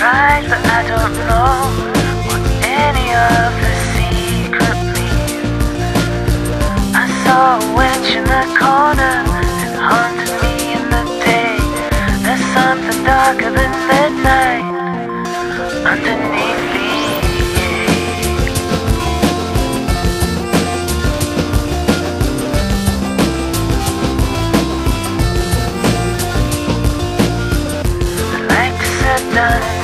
right, but I don't know what any of the secret means. I saw a wench in the corner and haunted me in the day. There's something darker than midnight underneath the I'd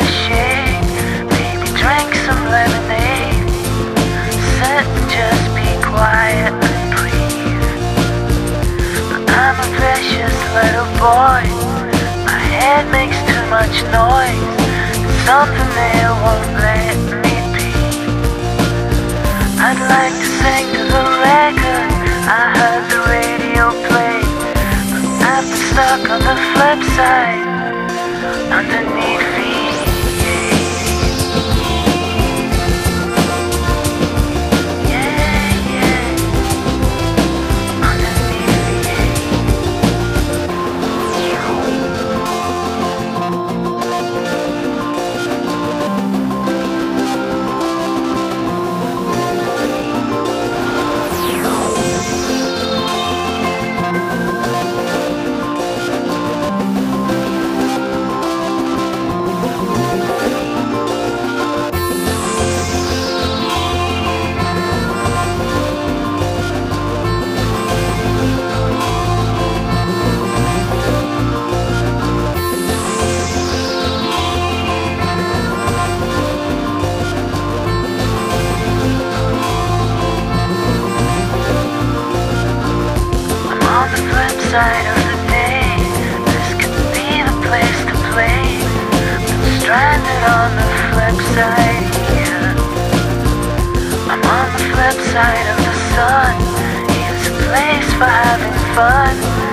much noise, something there won't let me be. I'd like to sing side of the sun. Here's a place for having fun.